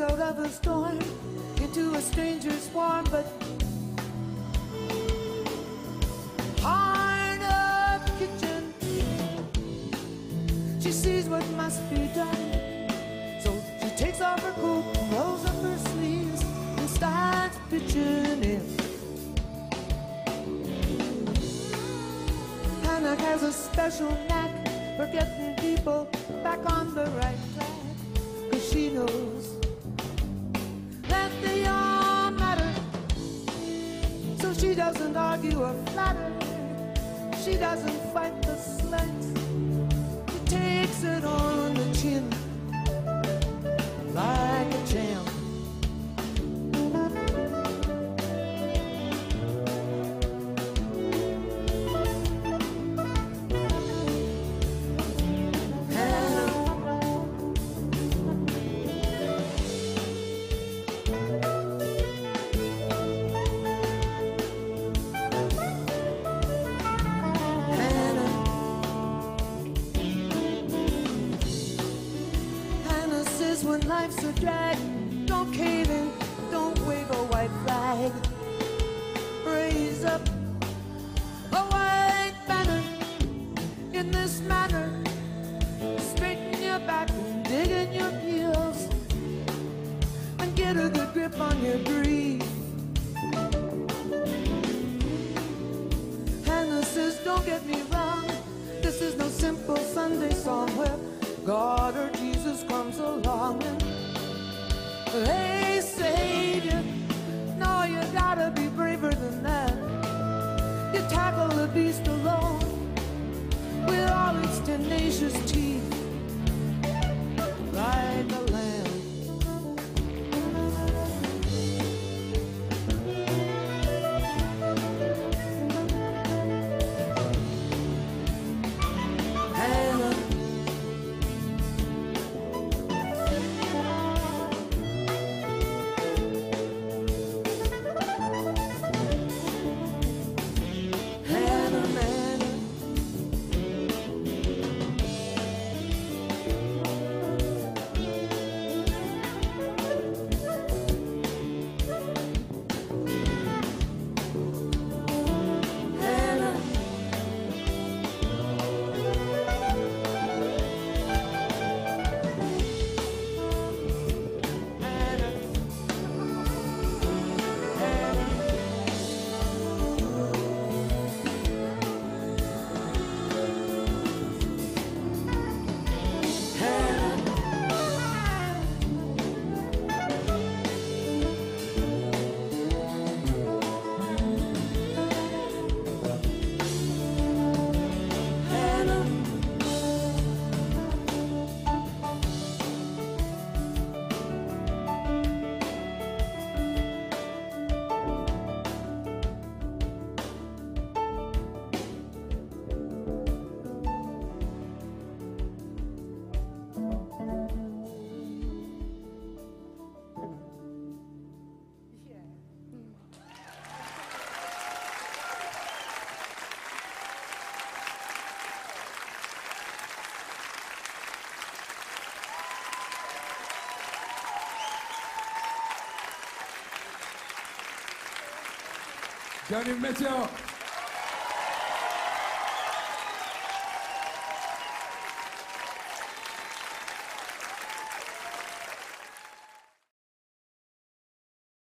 out of the storm into a stranger's warm but up kitchen. She sees what must be done, so she takes off her coat, rolls up her sleeves, and starts pitching in. Hana has a special knack for getting people back on the right track. Cause she knows She doesn't fight don't cave in, don't wave a white flag. Raise up a white banner in this manner. Straighten your back and dig in your heels and get a good grip on your grief. Hana says, don't get me wrong. This is no simple Sunday song where God or Jesus comes along and they Bienvenue, Mathieu.